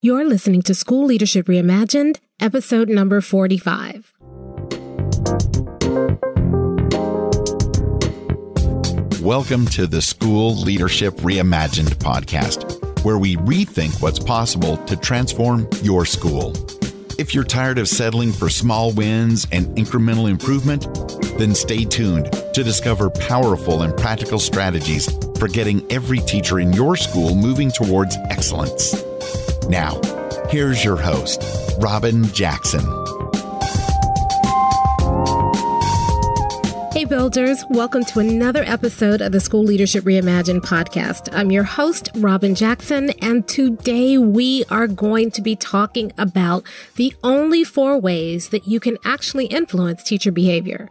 You're listening to School Leadership Reimagined, episode number 45. Welcome to the School Leadership Reimagined podcast, where we rethink what's possible to transform your school. If you're tired of settling for small wins and incremental improvement, then stay tuned to discover powerful and practical strategies for getting every teacher in your school moving towards excellence. Now, here's your host, Robyn Jackson. Hey, builders, welcome to another episode of the School Leadership Reimagined podcast. I'm your host, Robyn Jackson, and today we are going to be talking about the only four ways that you can actually influence teacher behavior.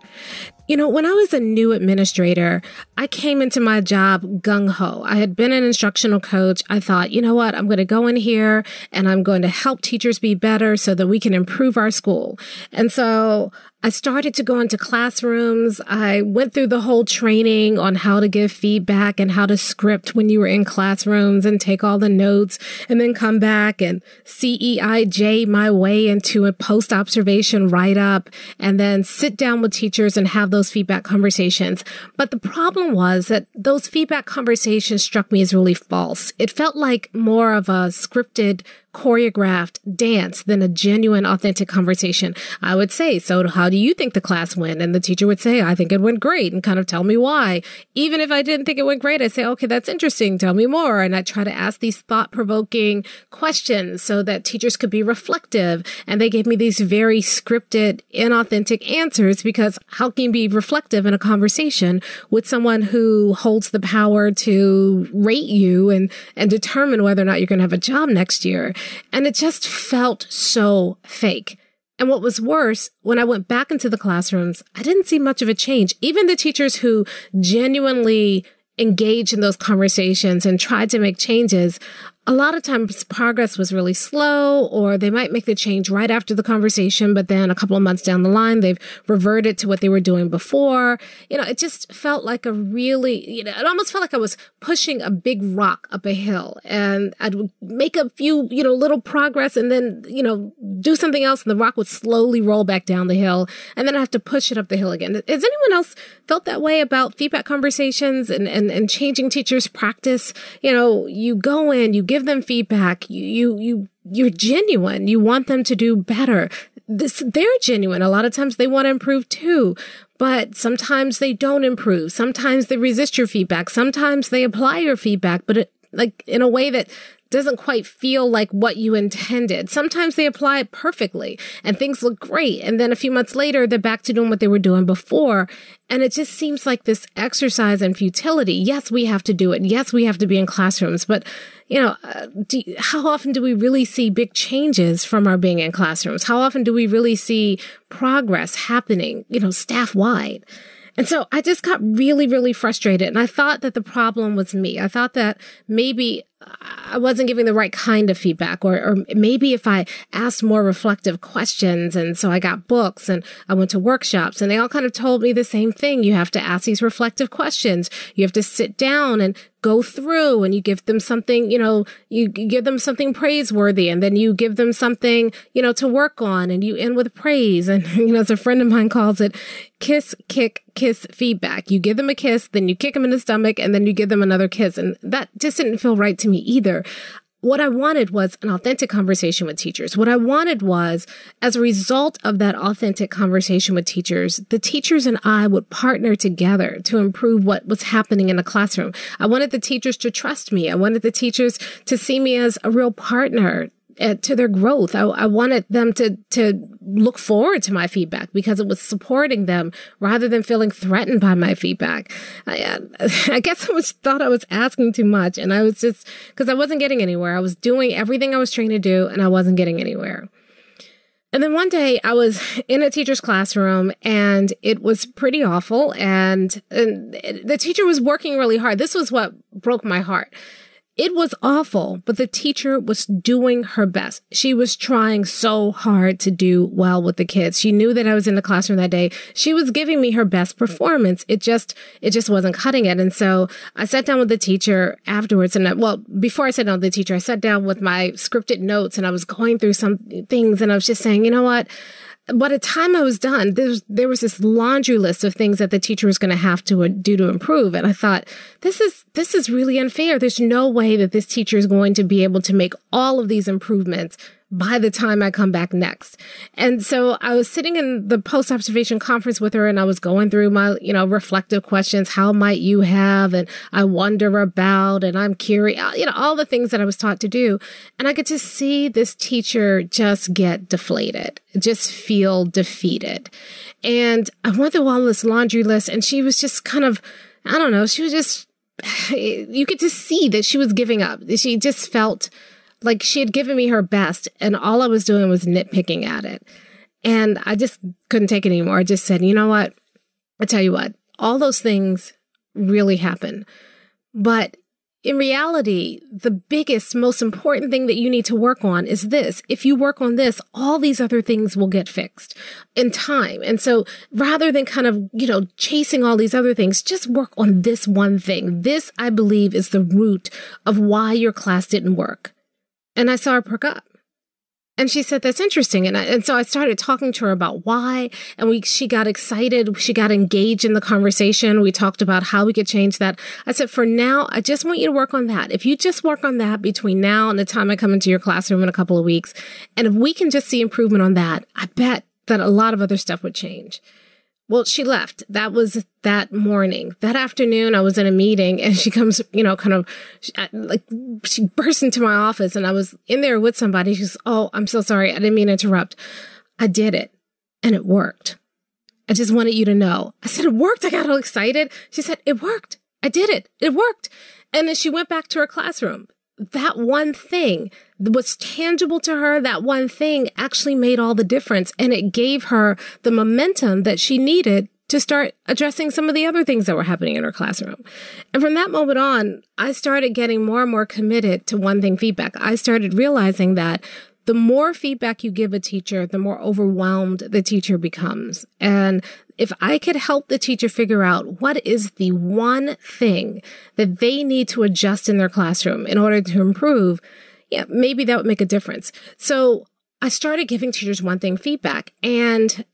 You know, when I was a new administrator, I came into my job gung ho. I had been an instructional coach. I thought, you know what? I'm going to go in here and I'm going to help teachers be better so that we can improve our school. And so I started to go into classrooms. I went through the whole training on how to give feedback and how to script when you were in classrooms and take all the notes and then come back and CEIJ my way into a post observation write up and then sit down with teachers and have those feedback conversations. But the problem was that those feedback conversations struck me as really false. It felt like more of a scripted choreographed dance than a genuine, authentic conversation. I would say, so how do you think the class went? And the teacher would say, I think it went great and kind of tell me why. Even if I didn't think it went great, I'd say, okay, that's interesting. Tell me more. And I try to ask these thought provoking questions so that teachers could be reflective. And they gave me these very scripted, inauthentic answers because how can you be reflective in a conversation with someone who holds the power to rate you and, and determine whether or not you're going to have a job next year? And it just felt so fake. And what was worse, when I went back into the classrooms, I didn't see much of a change. Even the teachers who genuinely engaged in those conversations and tried to make changes, a lot of times progress was really slow or they might make the change right after the conversation but then a couple of months down the line they've reverted to what they were doing before. You know it just felt like a really you know it almost felt like i was pushing a big rock up a hill and i'd make a few you know little progress and then you know do something else and the rock would slowly roll back down the hill and then i have to push it up the hill again. Has anyone else felt that way about feedback conversations and and, and changing teachers practice? You know you go in you give give them feedback. You, you, you, you're genuine. You want them to do better. This, they're genuine. A lot of times they want to improve too, but sometimes they don't improve. Sometimes they resist your feedback. Sometimes they apply your feedback, but it, like in a way that doesn't quite feel like what you intended. Sometimes they apply it perfectly and things look great. And then a few months later, they're back to doing what they were doing before. And it just seems like this exercise in futility. Yes, we have to do it. Yes, we have to be in classrooms, but you know, uh, do, how often do we really see big changes from our being in classrooms? How often do we really see progress happening, you know, staff wide? And so I just got really, really frustrated. And I thought that the problem was me. I thought that maybe I wasn't giving the right kind of feedback, or, or maybe if I asked more reflective questions. And so I got books and I went to workshops and they all kind of told me the same thing. You have to ask these reflective questions. You have to sit down and go through and you give them something, you know, you give them something praiseworthy and then you give them something, you know, to work on and you end with praise. And, you know, as a friend of mine calls it, kiss, kick, kiss feedback. You give them a kiss, then you kick them in the stomach and then you give them another kiss. And that just didn't feel right to me either what I wanted was an authentic conversation with teachers. What I wanted was, as a result of that authentic conversation with teachers, the teachers and I would partner together to improve what was happening in the classroom. I wanted the teachers to trust me. I wanted the teachers to see me as a real partner uh, to their growth. I, I, wanted them to to look forward to my feedback because it was supporting them rather than feeling threatened by my feedback. I, uh, I guess I was thought I was asking too much, and I was just because I wasn't getting anywhere. I was doing everything I was trained to do, and I wasn't getting anywhere. And then one day I was in a teacher's classroom and it was pretty awful. And, and the teacher was working really hard. This was what broke my heart It was awful, but the teacher was doing her best. She was trying so hard to do well with the kids. She knew that I was in the classroom that day. She was giving me her best performance. It just, it just wasn't cutting it. And so I sat down with the teacher afterwards. And I, well, before I sat down with the teacher, I sat down with my scripted notes and I was going through some things and I was just saying, you know what? By the time I was done, there was, there was this laundry list of things that the teacher was going to have to uh, do to improve. And I thought, this is, this is really unfair. There's no way that this teacher is going to be able to make all of these improvements by the time I come back next. And so I was sitting in the post observation conference with her and I was going through my, you know, reflective questions. How might you have? And I wonder about, and I'm curious, uh, you know, all the things that I was taught to do. And I could just see this teacher just get deflated, just feel defeated. And I went through all this laundry list and she was just kind of, I don't know, she was just, you could just see that she was giving up. She just felt, like she had given me her best and all I was doing was nitpicking at it. And I just couldn't take it anymore. I just said, you know what? I tell you what, all those things really happen. But in reality, the biggest, most important thing that you need to work on is this. If you work on this, all these other things will get fixed in time. And so rather than kind of, you know, chasing all these other things, just work on this one thing. This, I believe, is the root of why your class didn't work. And I saw her perk up. And she said, that's interesting. And, I, and so I started talking to her about why. And we, she got excited. She got engaged in the conversation. We talked about how we could change that. I said, for now, I just want you to work on that. If you just work on that between now and the time I come into your classroom in a couple of weeks, and if we can just see improvement on that, I bet that a lot of other stuff would change. Well, she left. That was that morning. That afternoon, I was in a meeting and she comes, you know, kind of uh, like she burst into my office and I was in there with somebody. She's, Oh, I'm so sorry. I didn't mean to interrupt. I did it and it worked. I just wanted you to know. I said, it worked. I got all excited. She said, it worked. I did it. It worked. And then she went back to her classroom that one thing was tangible to her. That one thing actually made all the difference and it gave her the momentum that she needed to start addressing some of the other things that were happening in her classroom. And from that moment on, I started getting more and more committed to one thing feedback. I started realizing that the more feedback you give a teacher, the more overwhelmed the teacher becomes. And if I could help the teacher figure out what is the one thing that they need to adjust in their classroom in order to improve, yeah, maybe that would make a difference. So I started giving teachers one thing feedback and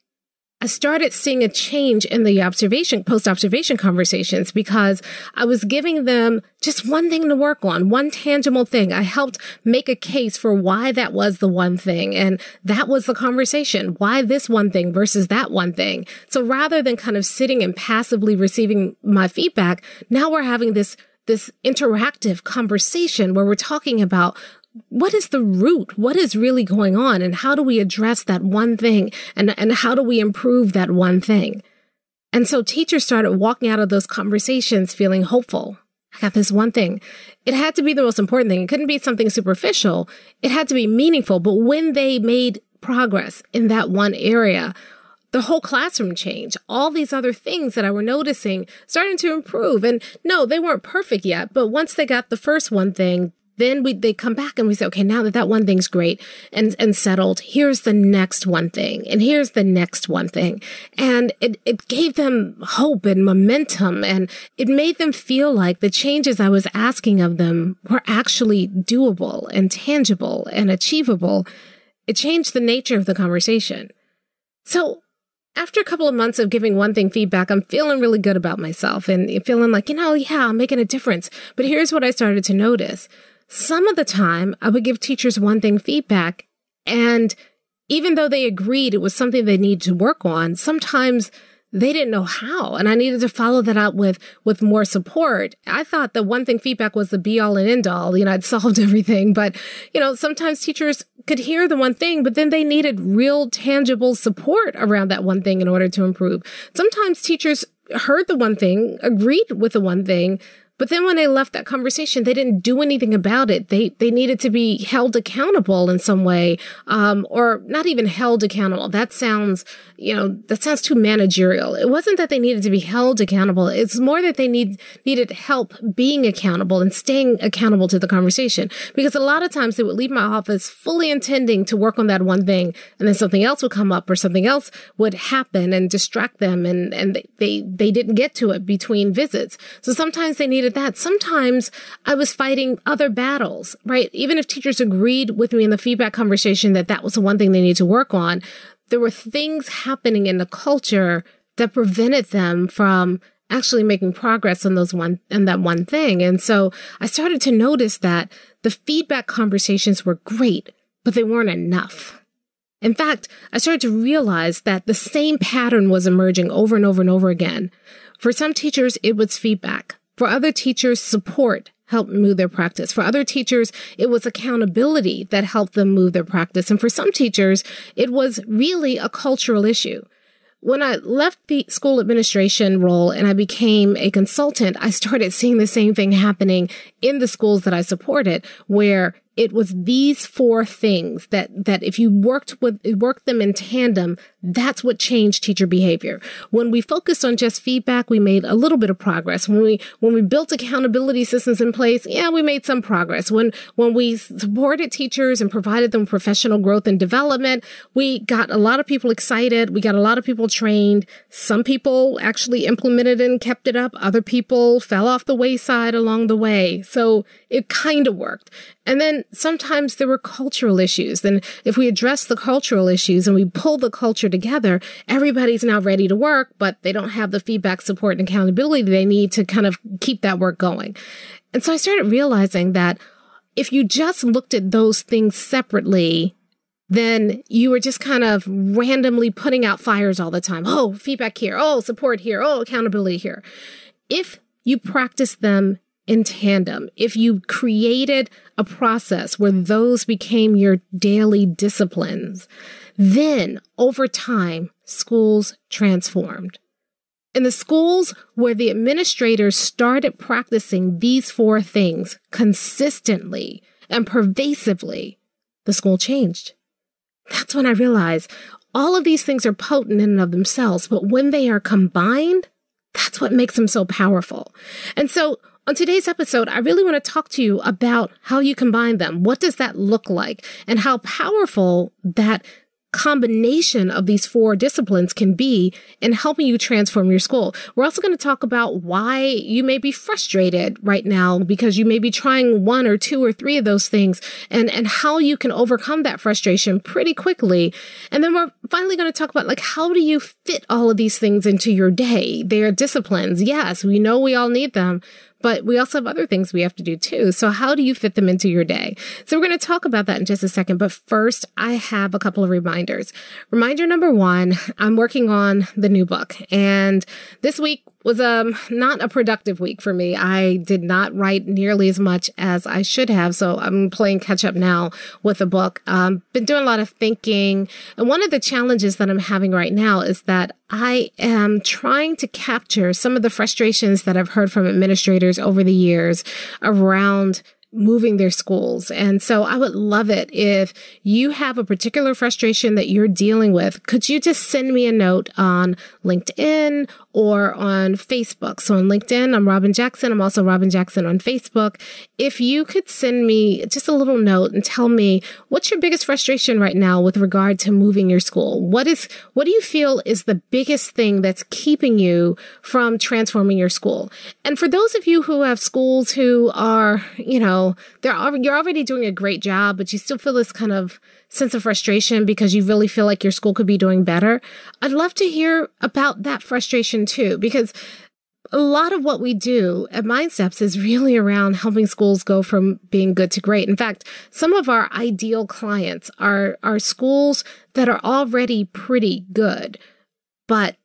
I started seeing a change in the observation, post observation conversations because I was giving them just one thing to work on, one tangible thing. I helped make a case for why that was the one thing. And that was the conversation. Why this one thing versus that one thing. So rather than kind of sitting and passively receiving my feedback, now we're having this this interactive conversation where we're talking about what is the root? What is really going on? And how do we address that one thing? And, and how do we improve that one thing? And so teachers started walking out of those conversations feeling hopeful. I got this one thing. It had to be the most important thing. It couldn't be something superficial. It had to be meaningful. But when they made progress in that one area, the whole classroom changed. All these other things that I were noticing starting to improve. And no, they weren't perfect yet, but once they got the first one thing, then we they come back and we say, okay, now that that one thing's great and and settled, here's the next one thing, and here's the next one thing, and it it gave them hope and momentum, and it made them feel like the changes I was asking of them were actually doable and tangible and achievable. It changed the nature of the conversation. So after a couple of months of giving one thing feedback, I'm feeling really good about myself and feeling like, you know, yeah, I'm making a difference. But here's what I started to notice. Some of the time, I would give teachers one thing feedback, and even though they agreed it was something they needed to work on, sometimes they didn't know how and i needed to follow that up with with more support. I thought the one thing feedback was the be all and end all you know i'd solved everything but you know sometimes teachers could hear the one thing but then they needed real tangible support around that one thing in order to improve. Sometimes teachers heard the one thing agreed with the one thing But then when they left that conversation, they didn't do anything about it. They they needed to be held accountable in some way, um, or not even held accountable. That sounds, you know, that sounds too managerial. It wasn't that they needed to be held accountable. It's more that they need needed help being accountable and staying accountable to the conversation. Because a lot of times they would leave my office fully intending to work on that one thing, and then something else would come up or something else would happen and distract them, and and they they didn't get to it between visits. So sometimes they needed that. Sometimes I was fighting other battles, right? Even if teachers agreed with me in the feedback conversation that that was the one thing they need to work on, there were things happening in the culture that prevented them from actually making progress on those one and that one thing. And so I started to notice that the feedback conversations were great, but they weren't enough. In fact, I started to realize that the same pattern was emerging over and over and over again. For some teachers, it was feedback. For other teachers, support helped move their practice. For other teachers, it was accountability that helped them move their practice. And for some teachers, it was really a cultural issue. When I left the school administration role and I became a consultant, I started seeing the same thing happening in the schools that I supported, where it was these four things that that if you worked with worked them in tandem that's what changed teacher behavior. When we focused on just feedback we made a little bit of progress. When we when we built accountability systems in place yeah we made some progress. When when we supported teachers and provided them professional growth and development we got a lot of people excited. We got a lot of people trained. Some people actually implemented and kept it up. Other people fell off the wayside along the way. So it kind of worked. And then sometimes there were cultural issues. And if we address the cultural issues and we pull the culture together, everybody's now ready to work, but they don't have the feedback, support, and accountability they need to kind of keep that work going. And so I started realizing that if you just looked at those things separately, then you were just kind of randomly putting out fires all the time. Oh, feedback here. Oh, support here. Oh, accountability here. If you practice them in tandem, if you created a process where those became your daily disciplines, then over time, schools transformed. In the schools where the administrators started practicing these four things consistently and pervasively, the school changed. That's when I realized all of these things are potent in and of themselves, but when they are combined, that's what makes them so powerful. And so on today's episode, I really want to talk to you about how you combine them. What does that look like? And how powerful that combination of these four disciplines can be in helping you transform your school. We're also going to talk about why you may be frustrated right now because you may be trying one or two or three of those things and, and how you can overcome that frustration pretty quickly. And then we're finally going to talk about like, how do you fit all of these things into your day? They are disciplines. Yes, we know we all need them, but we also have other things we have to do too. So how do you fit them into your day? So we're going to talk about that in just a second. But first, I have a couple of reminders. Reminder number one, I'm working on the new book and this week was um not a productive week for me. I did not write nearly as much as I should have, so I'm playing catch up now with the book. Um, been doing a lot of thinking, and one of the challenges that I'm having right now is that I am trying to capture some of the frustrations that I've heard from administrators over the years around moving their schools. And so I would love it if you have a particular frustration that you're dealing with. Could you just send me a note on LinkedIn or on Facebook. So on LinkedIn, I'm Robyn Jackson. I'm also Robyn Jackson on Facebook. If you could send me just a little note and tell me what's your biggest frustration right now with regard to moving your school? What is, what do you feel is the biggest thing that's keeping you from transforming your school? And for those of you who have schools who are, you know, they're, you're already doing a great job, but you still feel this kind of sense of frustration because you really feel like your school could be doing better. I'd love to hear about that frustration too, because a lot of what we do at MindSteps is really around helping schools go from being good to great. In fact, some of our ideal clients are, are schools that are already pretty good, but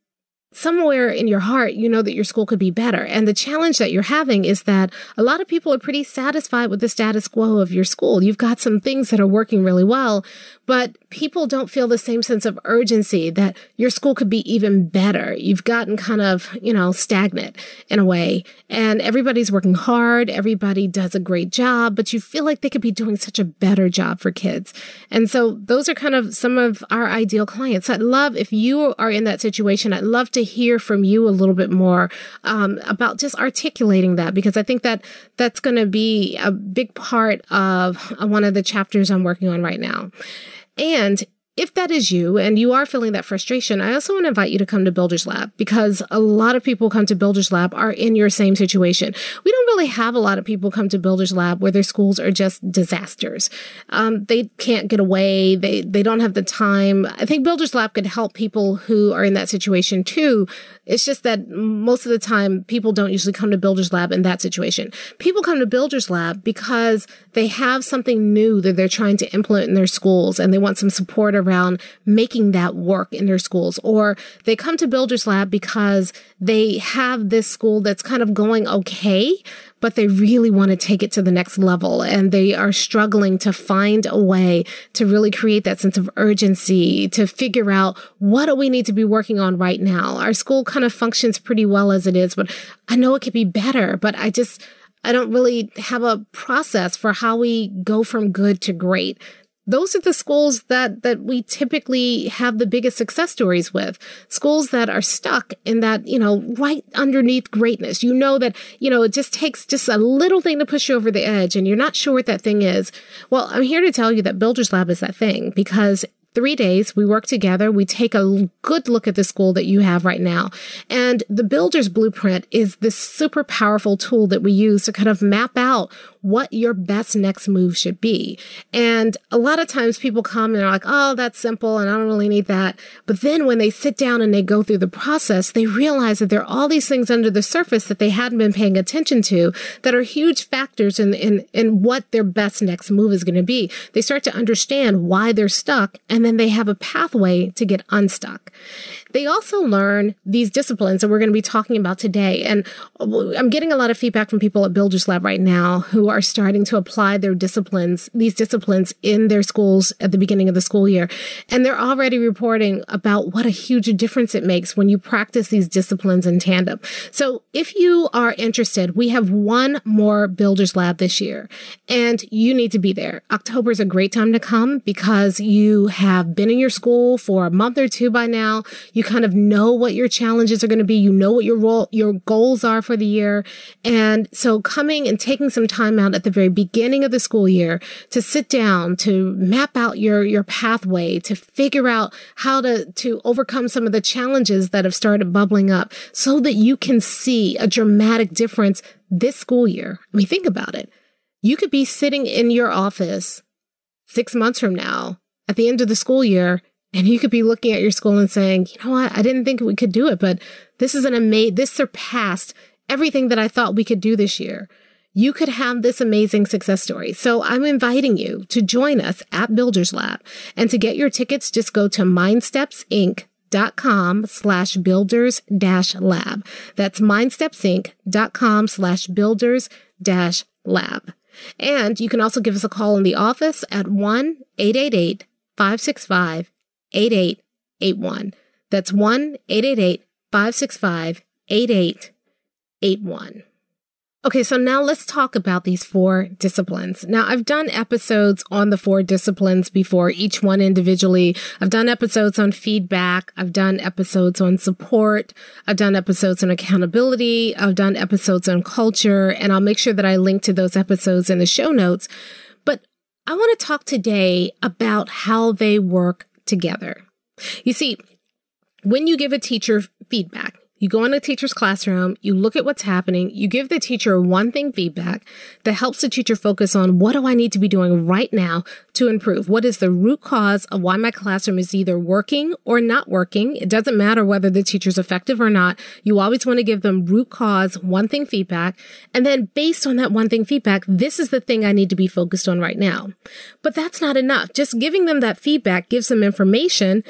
somewhere in your heart, you know that your school could be better. And the challenge that you're having is that a lot of people are pretty satisfied with the status quo of your school. You've got some things that are working really well, but people don't feel the same sense of urgency that your school could be even better. You've gotten kind of, you know, stagnant in a way and everybody's working hard. Everybody does a great job, but you feel like they could be doing such a better job for kids. And so those are kind of some of our ideal clients. I'd love if you are in that situation, I'd love to hear from you a little bit more um, about just articulating that because I think that that's going to be a big part of one of the chapters I'm working on right now. And if that is you and you are feeling that frustration, I also want to invite you to come to Builders Lab because a lot of people come to Builders Lab are in your same situation. We don't really have a lot of people come to Builders Lab where their schools are just disasters. Um, they can't get away. They, they don't have the time. I think Builders Lab could help people who are in that situation too. It's just that most of the time people don't usually come to Builders Lab in that situation. People come to Builders Lab because they have something new that they're trying to implement in their schools and they want some support around making that work in their schools. Or they come to Builders Lab because they have this school that's kind of going okay, but they really want to take it to the next level and they are struggling to find a way to really create that sense of urgency to figure out what do we need to be working on right now. Our school kind of functions pretty well as it is, but I know it could be better, but I just, I don't really have a process for how we go from good to great those are the schools that that we typically have the biggest success stories with schools that are stuck in that you know right underneath greatness you know that you know it just takes just a little thing to push you over the edge and you're not sure what that thing is well i'm here to tell you that builders lab is that thing because three days. We work together. We take a good look at the school that you have right now. And the builder's blueprint is this super powerful tool that we use to kind of map out what your best next move should be. And a lot of times people come and they're like, oh, that's simple and I don't really need that. But then when they sit down and they go through the process, they realize that there are all these things under the surface that they hadn't been paying attention to that are huge factors in, in, in what their best next move is going to be. They start to understand why they're stuck and then they have a pathway to get unstuck. They also learn these disciplines that we're going to be talking about today. And uh, I'm getting a lot of feedback from people at Builders Lab right now who are starting to apply their disciplines, these disciplines in their schools at the beginning of the school year. And they're already reporting about what a huge difference it makes when you practice these disciplines in tandem. So if you are interested, we have one more Builders Lab this year and you need to be there. October is a great time to come because you have been in your school for a month or two by now. You kind of know what your challenges are going to be. You know what your role, your goals are for the year. And so coming and taking some time out at the very beginning of the school year to sit down, to map out your, your pathway, to figure out how to, to overcome some of the challenges that have started bubbling up so that you can see a dramatic difference this school year. I mean, think about it. You could be sitting in your office six months from now at the end of the school year and you could be looking at your school and saying, you know what? I didn't think we could do it, but this is an amazing, this surpassed everything that I thought we could do this year. You could have this amazing success story. So I'm inviting you to join us at Builders Lab. And to get your tickets, just go to mindstepsinc.com slash builders dash lab. That's mindstepsinc.com slash builders dash lab. And you can also give us a call in the office at 1 888 565 8881. That's 1 888 565 8881. Okay, so now let's talk about these four disciplines. Now, I've done episodes on the four disciplines before, each one individually. I've done episodes on feedback. I've done episodes on support. I've done episodes on accountability. I've done episodes on culture, and I'll make sure that I link to those episodes in the show notes. But I want to talk today about how they work together. You see, when you give a teacher feedback, you go in a teacher's classroom, you look at what's happening, you give the teacher one thing feedback that helps the teacher focus on what do I need to be doing right now to improve? What is the root cause of why my classroom is either working or not working? It doesn't matter whether the teacher's effective or not. You always want to give them root cause, one thing feedback. And then based on that one thing feedback, this is the thing I need to be focused on right now. But that's not enough. Just giving them that feedback gives them information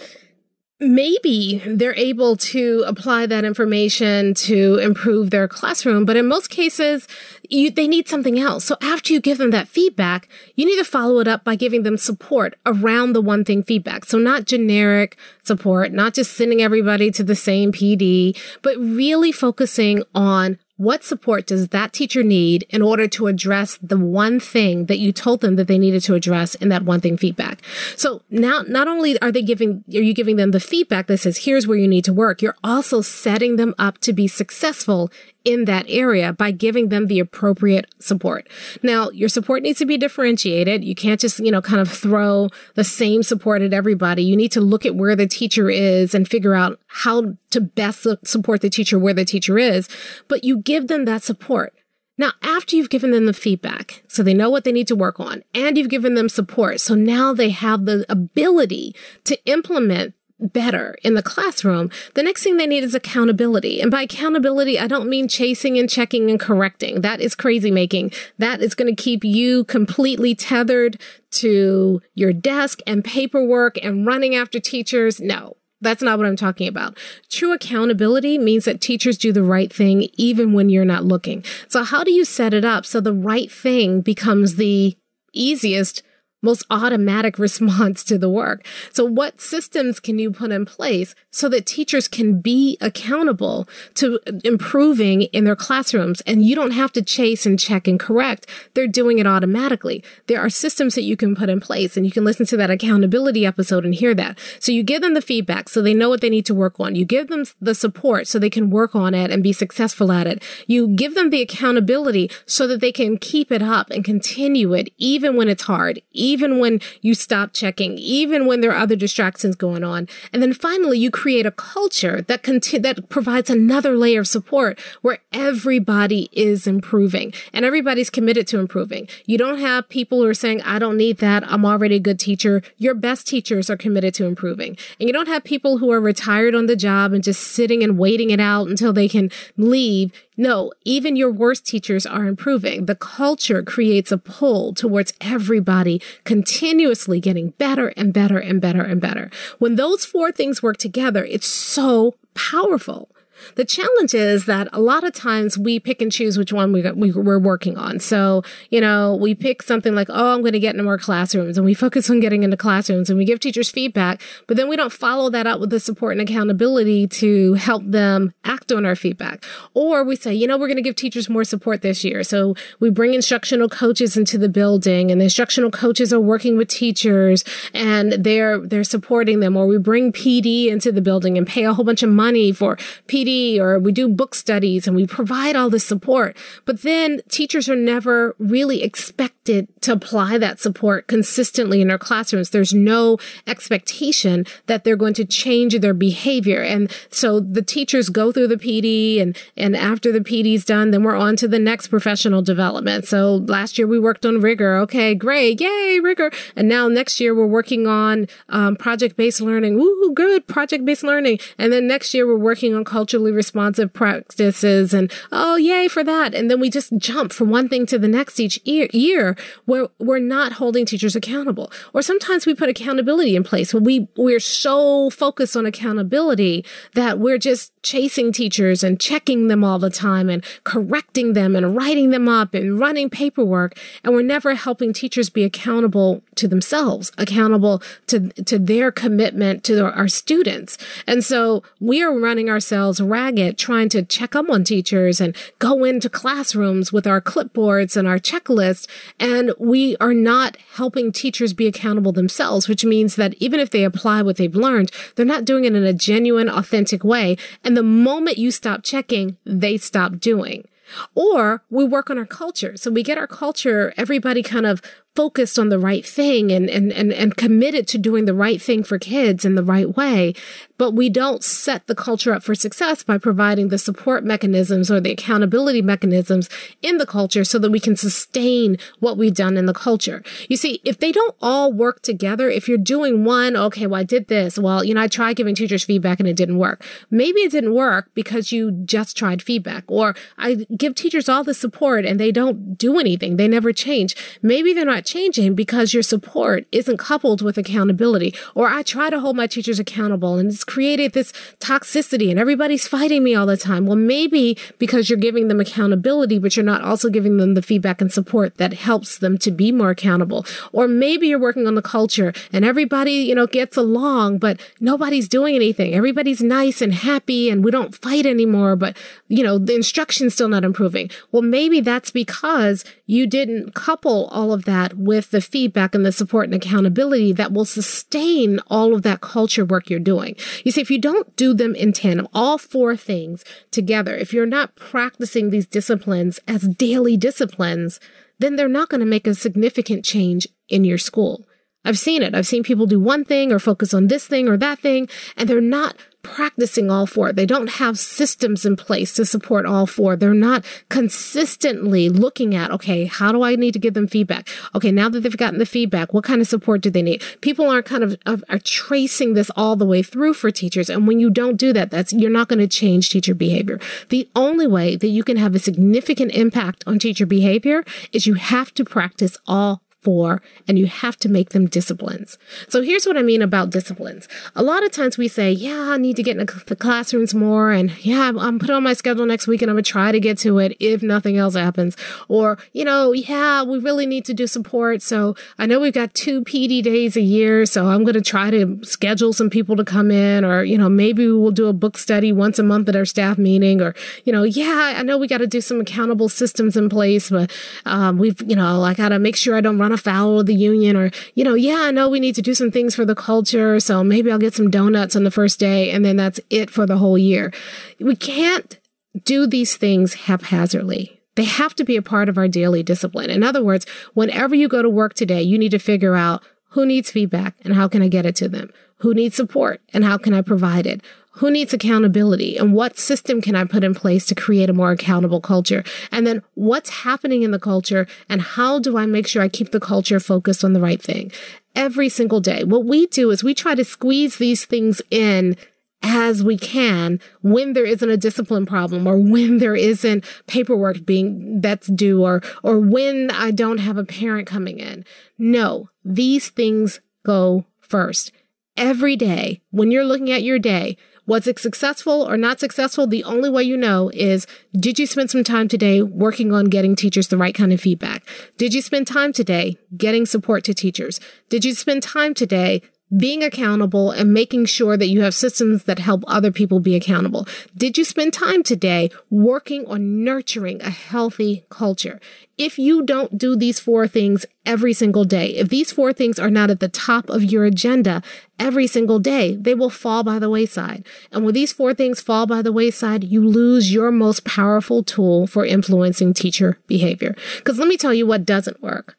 maybe they're able to apply that information to improve their classroom, but in most cases, you, they need something else. So after you give them that feedback, you need to follow it up by giving them support around the one thing feedback. So not generic support, not just sending everybody to the same PD, but really focusing on what support does that teacher need in order to address the one thing that you told them that they needed to address in that one thing feedback? So now, not only are they giving, are you giving them the feedback that says, here's where you need to work, you're also setting them up to be successful in that area by giving them the appropriate support. Now, your support needs to be differentiated. You can't just, you know, kind of throw the same support at everybody. You need to look at where the teacher is and figure out how to best support the teacher where the teacher is, but you give them that support. Now, after you've given them the feedback, so they know what they need to work on, and you've given them support, so now they have the ability to implement better in the classroom, the next thing they need is accountability. And by accountability, I don't mean chasing and checking and correcting. That is crazy making. That is going to keep you completely tethered to your desk and paperwork and running after teachers. No. That's not what I'm talking about. True accountability means that teachers do the right thing even when you're not looking. So how do you set it up so the right thing becomes the easiest most automatic response to the work. So what systems can you put in place so that teachers can be accountable to improving in their classrooms and you don't have to chase and check and correct. They're doing it automatically. There are systems that you can put in place and you can listen to that accountability episode and hear that. So you give them the feedback so they know what they need to work on. You give them the support so they can work on it and be successful at it. You give them the accountability so that they can keep it up and continue it even when it's hard, when you stop checking, even when there are other distractions going on. And then finally, you create a culture that conti- that provides another layer of support where everybody is improving and everybody's committed to improving. You don't have people who are saying, I don't need that. I'm already a good teacher. Your best teachers are committed to improving. And you don't have people who are retired on the job and just sitting and waiting it out until they can leave. No, even your worst teachers are improving. The culture creates a pull towards everybody continuously getting better and better and better and better. When those four things work together, it's so powerful. The challenge is that a lot of times we pick and choose which one we, we are working on. So, you know, we pick something like, oh, I'm going to get into more classrooms and we focus on getting into classrooms and we give teachers feedback, but then we don't follow that up with the support and accountability to help them act on our feedback. Or we say, you know, we're going to give teachers more support this year. So we bring instructional coaches into the building and the instructional coaches are working with teachers and they're, they're supporting them. Or we bring PD into the building and pay a whole bunch of money for PD or we do book studies and we provide all this support. But then teachers are never really expected to apply that support consistently in their classrooms. There's no expectation that they're going to change their behavior. And so the teachers go through the PD and, and after the PD's done, then we're on to the next professional development. So last year we worked on rigor. Okay, great. Yay, rigor. And now next year we're working on um, project based learning. Ooh, good. Project based learning. And then next year we're working on culture culturally responsive practices and, oh, yay for that. And then we just jump from one thing to the next each year where we're not holding teachers accountable. Or sometimes we put accountability in place when we, we're so focused on accountability that we're just chasing teachers and checking them all the time and correcting them and writing them up and running paperwork. And we're never helping teachers be accountable to themselves, accountable to, to their commitment to our students. And so we are running ourselves ragged trying to check up on teachers and go into classrooms with our clipboards and our checklists. And we are not helping teachers be accountable themselves, which means that even if they apply what they've learned, they're not doing it in a genuine, authentic way. And the moment you stop checking, they stop doing. Or we work on our culture. So we get our culture, everybody kind of focused on the right thing and, and, and, and committed to doing the right thing for kids in the right way. But we don't set the culture up for success by providing the support mechanisms or the accountability mechanisms in the culture so that we can sustain what we've done in the culture. You see, if they don't all work together, if you're doing one, okay, well, I did this. Well, you know, I tried giving teachers feedback and it didn't work. Maybe it didn't work because you just tried feedback or I give teachers all the support and they don't do anything. They never change. Maybe they're not not changing because your support isn't coupled with accountability. Or I try to hold my teachers accountable and it's created this toxicity and everybody's fighting me all the time. Well, maybe because you're giving them accountability, but you're not also giving them the feedback and support that helps them to be more accountable. Or maybe you're working on the culture and everybody, you know, gets along, but nobody's doing anything. Everybody's nice and happy and we don't fight anymore, but you know, the instruction's still not improving. Well, maybe that's because you didn't couple all of that with the feedback and the support and accountability that will sustain all of that culture work you're doing. You see, if you don't do them in tandem, all four things together, if you're not practicing these disciplines as daily disciplines, then they're not going to make a significant change in your school. I've seen it. I've seen people do one thing or focus on this thing or that thing, and they're not practicing all four. They don't have systems in place to support all four. They're not consistently looking at, okay, how do I need to give them feedback? Okay, now that they've gotten the feedback, what kind of support do they need? People aren't kind of, are tracing this all the way through for teachers. And when you don't do that, that's, you're not going to change teacher behavior. The only way that you can have a significant impact on teacher behavior is you have to practice all for, and you have to make them disciplines. So here's what I mean about disciplines. A lot of times we say, yeah, I need to get in the classrooms more. And yeah, I'm put on my schedule next week and I'm going to try to get to it if nothing else happens. Or, you know, yeah, we really need to do support. So I know we've got two PD days a year. So I'm going to try to schedule some people to come in or, you know, maybe we'll do a book study once a month at our staff meeting or, you know, yeah, I know we got to do some accountable systems in place, but, um, we've, you know, I got to make sure I don't run run afoul of the union or, you know, yeah, I know we need to do some things for the culture. So maybe I'll get some donuts on the first day and then that's it for the whole year. We can't do these things haphazardly. They have to be a part of our daily discipline. In other words, whenever you go to work today, you need to figure out who needs feedback and how can I get it to them? Who needs support and how can I provide it? Who needs accountability and what system can I put in place to create a more accountable culture? And then what's happening in the culture and how do I make sure I keep the culture focused on the right thing? Every single day. What we do is we try to squeeze these things in as we can when there isn't a discipline problem or when there isn't paperwork being that's due or or when I don't have a parent coming in. No, these things go first. Every day, when you're looking at your day, was it successful or not successful? The only way you know is did you spend some time today working on getting teachers the right kind of feedback? Did you spend time today getting support to teachers? Did you spend time today being accountable and making sure that you have systems that help other people be accountable. Did you spend time today working on nurturing a healthy culture? If you don't do these four things every single day, if these four things are not at the top of your agenda every single day, they will fall by the wayside. And when these four things fall by the wayside, you lose your most powerful tool for influencing teacher behavior. Because let me tell you what doesn't work.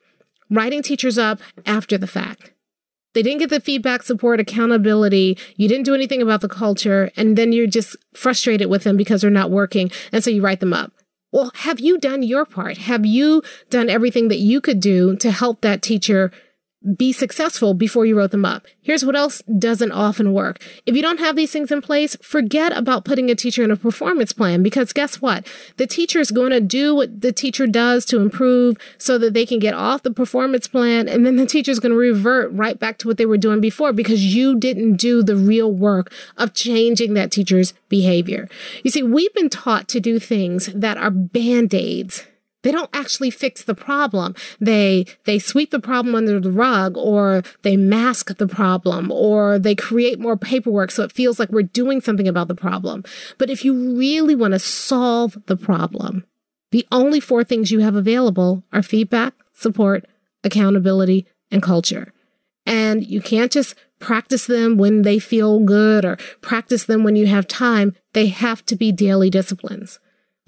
Writing teachers up after the fact they didn't get the feedback, support, accountability. You didn't do anything about the culture. And then you're just frustrated with them because they're not working. And so you write them up. Well, have you done your part? Have you done everything that you could do to help that teacher be successful before you wrote them up. Here's what else doesn't often work. If you don't have these things in place, forget about putting a teacher in a performance plan because guess what? The teacher is going to do what the teacher does to improve so that they can get off the performance plan. And then the teacher is going to revert right back to what they were doing before because you didn't do the real work of changing that teacher's behavior. You see, we've been taught to do things that are band-aids they don't actually fix the problem. They, they sweep the problem under the rug or they mask the problem or they create more paperwork so it feels like we're doing something about the problem. But if you really want to solve the problem, the only four things you have available are feedback, support, accountability, and culture. And you can't just practice them when they feel good or practice them when you have time. They have to be daily disciplines.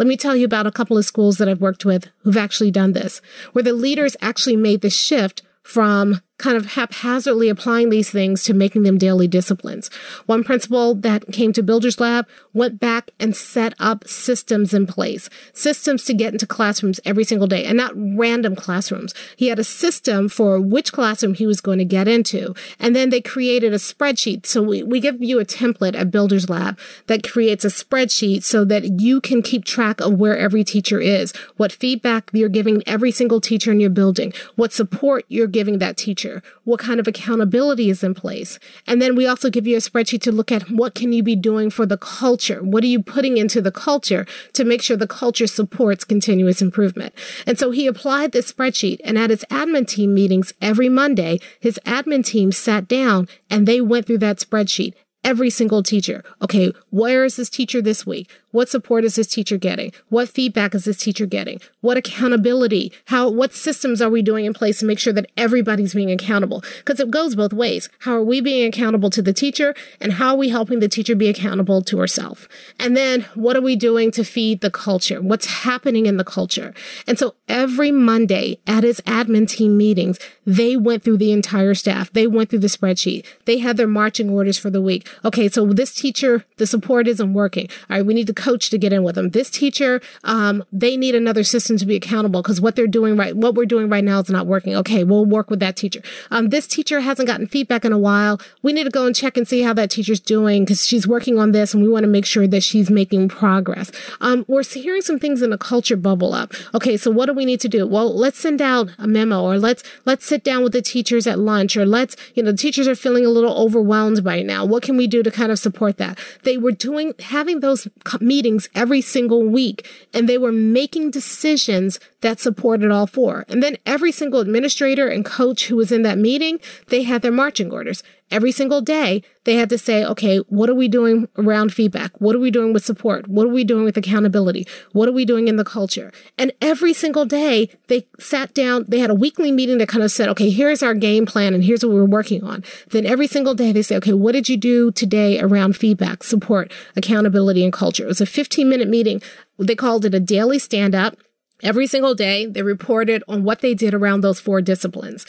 Let me tell you about a couple of schools that I've worked with who've actually done this, where the leaders actually made the shift from kind of haphazardly applying these things to making them daily disciplines. One principal that came to Builders Lab went back and set up systems in place, systems to get into classrooms every single day and not random classrooms. He had a system for which classroom he was going to get into. And then they created a spreadsheet. So we, we give you a template at Builders Lab that creates a spreadsheet so that you can keep track of where every teacher is, what feedback you're giving every single teacher in your building, what support you're giving that teacher, what kind of accountability is in place. And then we also give you a spreadsheet to look at what can you be doing for the culture? What are you putting into the culture to make sure the culture supports continuous improvement? And so he applied this spreadsheet and at his admin team meetings every Monday, his admin team sat down and they went through that spreadsheet every single teacher. Okay, where is this teacher this week? What support is this teacher getting? What feedback is this teacher getting? What accountability? How, what systems are we doing in place to make sure that everybody's being accountable? Because it goes both ways. How are we being accountable to the teacher and how are we helping the teacher be accountable to herself? And then what are we doing to feed the culture? What's happening in the culture? And so every Monday at his admin team meetings, they went through the entire staff. They went through the spreadsheet. They had their marching orders for the week. Okay. So this teacher, the support isn't working. All right. We need to coach to get in with them. This teacher, um, they need another system to be accountable because what they're doing right, what we're doing right now is not working. Okay, we'll work with that teacher. Um, this teacher hasn't gotten feedback in a while. We need to go and check and see how that teacher's doing because she's working on this and we want to make sure that she's making progress. Um, we're hearing some things in the culture bubble up. Okay, so what do we need to do? Well, let's send out a memo or let's, let's sit down with the teachers at lunch or let's, you know, the teachers are feeling a little overwhelmed right now. What can we do to kind of support that? They were doing, having those meetings every single week and they were making decisions that supported all four. And then every single administrator and coach who was in that meeting, they had their marching orders. Every single day, they had to say, okay, what are we doing around feedback? What are we doing with support? What are we doing with accountability? What are we doing in the culture? And every single day, they sat down, they had a weekly meeting that kind of said, okay, here's our game plan and here's what we're working on. Then every single day, they say, okay, what did you do today around feedback, support, accountability, and culture? It was a 15 minute meeting. They called it a daily stand up. Every single day, they reported on what they did around those four disciplines.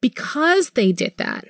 Because they did that,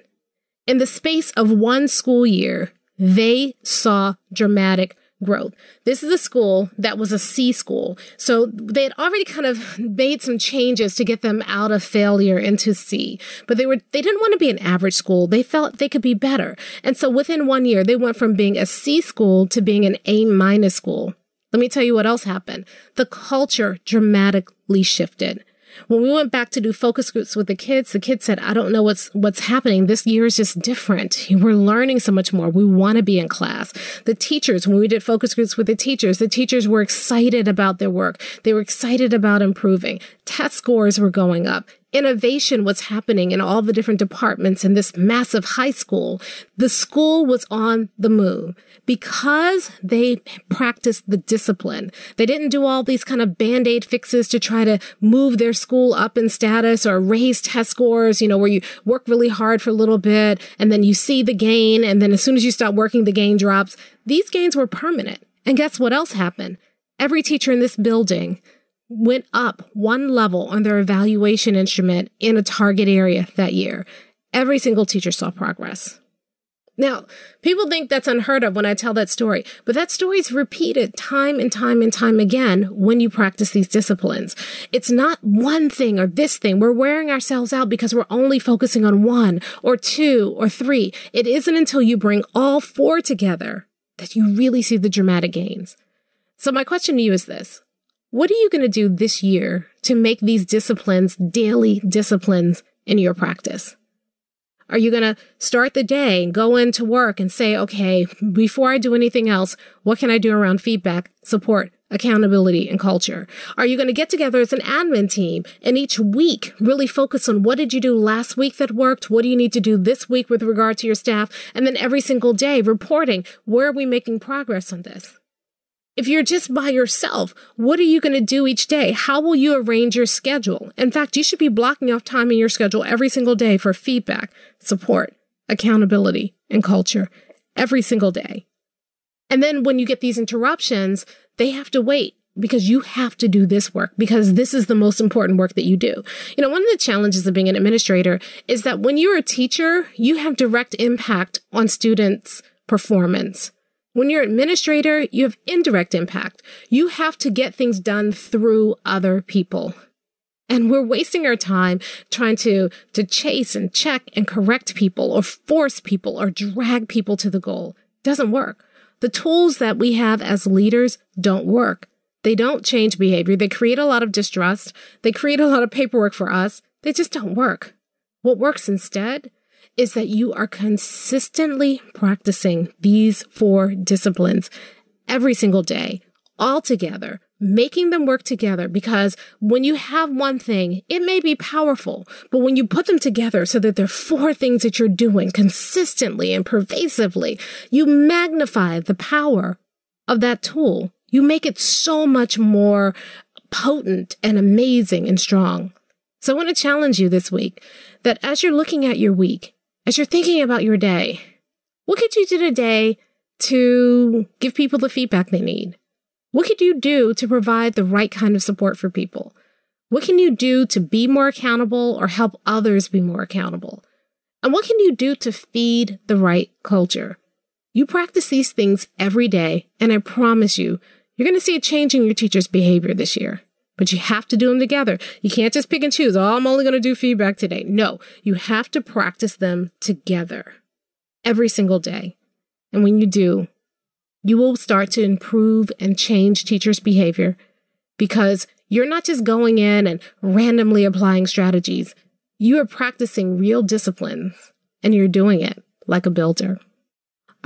in the space of one school year, they saw dramatic growth. This is a school that was a C school. So they had already kind of made some changes to get them out of failure into C. But they were, they didn't want to be an average school. They felt they could be better. And so within one year, they went from being a C school to being an A minus school. Let me tell you what else happened. The culture dramatically shifted. When we went back to do focus groups with the kids, the kids said, I don't know what's, what's happening. This year is just different. We're learning so much more. We want to be in class. The teachers, when we did focus groups with the teachers, the teachers were excited about their work. They were excited about improving. Test scores were going up innovation was happening in all the different departments in this massive high school. The school was on the move because they practiced the discipline. They didn't do all these kind of band-aid fixes to try to move their school up in status or raise test scores, you know, where you work really hard for a little bit and then you see the gain. And then as soon as you stop working, the gain drops. These gains were permanent. And guess what else happened? Every teacher in this building went up one level on their evaluation instrument in a target area that year. Every single teacher saw progress. Now, people think that's unheard of when I tell that story, but that story is repeated time and time and time again when you practice these disciplines. It's not one thing or this thing. We're wearing ourselves out because we're only focusing on one or two or three. It isn't until you bring all four together that you really see the dramatic gains. So my question to you is this. What are you going to do this year to make these disciplines daily disciplines in your practice? Are you going to start the day, go into work and say, okay, before I do anything else, what can I do around feedback, support, accountability, and culture? Are you going to get together as an admin team and each week really focus on what did you do last week that worked? What do you need to do this week with regard to your staff? And then every single day reporting, where are we making progress on this? If you're just by yourself, what are you going to do each day? How will you arrange your schedule? In fact, you should be blocking off time in your schedule every single day for feedback, support, accountability, and culture every single day. And then when you get these interruptions, they have to wait because you have to do this work because this is the most important work that you do. You know, one of the challenges of being an administrator is that when you're a teacher, you have direct impact on students' performance. When you're an administrator, you have indirect impact. You have to get things done through other people. And we're wasting our time trying to, to chase and check and correct people or force people or drag people to the goal. Doesn't work. The tools that we have as leaders don't work. They don't change behavior. They create a lot of distrust. They create a lot of paperwork for us. They just don't work. What works instead is that you are consistently practicing these four disciplines every single day, all together, making them work together because when you have one thing, it may be powerful, but when you put them together so that there are four things that you're doing consistently and pervasively, you magnify the power of that tool. You make it so much more potent and amazing and strong. So I want to challenge you this week that as you're looking at your week, as you're thinking about your day, what could you do today to give people the feedback they need? What could you do to provide the right kind of support for people? What can you do to be more accountable or help others be more accountable? And what can you do to feed the right culture? You practice these things every day, and I promise you, you're going to see a change in your teacher's behavior this year. But you have to do them together. You can't just pick and choose. Oh, I'm only going to do feedback today. No, you have to practice them together every single day. And when you do, you will start to improve and change teachers' behavior because you're not just going in and randomly applying strategies. You are practicing real disciplines and you're doing it like a builder.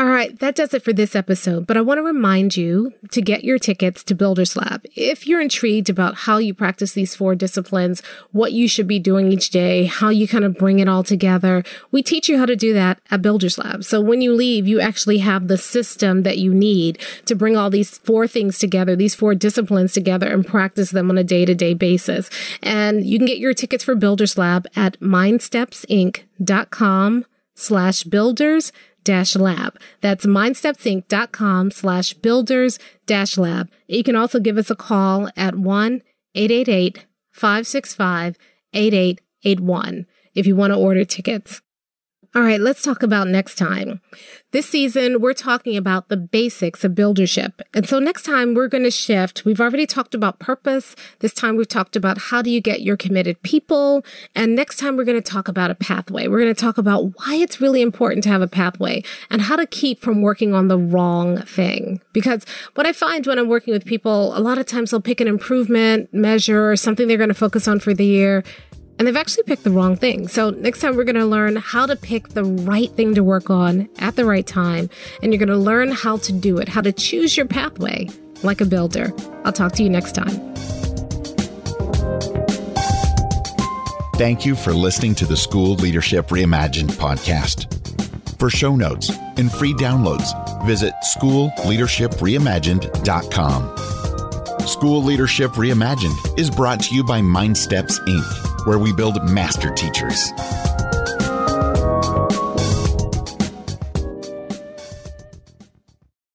All right, that does it for this episode, but I want to remind you to get your tickets to Builders Lab. If you're intrigued about how you practice these four disciplines, what you should be doing each day, how you kind of bring it all together, we teach you how to do that at Builders Lab. So when you leave, you actually have the system that you need to bring all these four things together, these four disciplines together and practice them on a day to day basis. And you can get your tickets for Builders Lab at mindstepsinc.com slash builders dash lab. That's mindstepsinc.com slash builders dash lab. You can also give us a call at 1 888 565 8881 if you want to order tickets. All right, let's talk about next time. This season, we're talking about the basics of buildership. And so next time we're going to shift. We've already talked about purpose. This time we've talked about how do you get your committed people. And next time we're going to talk about a pathway. We're going to talk about why it's really important to have a pathway and how to keep from working on the wrong thing. Because what I find when I'm working with people, a lot of times they'll pick an improvement measure or something they're going to focus on for the year and they've actually picked the wrong thing. So next time we're going to learn how to pick the right thing to work on at the right time. And you're going to learn how to do it, how to choose your pathway like a builder. I'll talk to you next time. Thank you for listening to the School Leadership Reimagined podcast. For show notes and free downloads, visit schoolleadershipreimagined.com. School Leadership Reimagined is brought to you by MindSteps Inc where we build master teachers.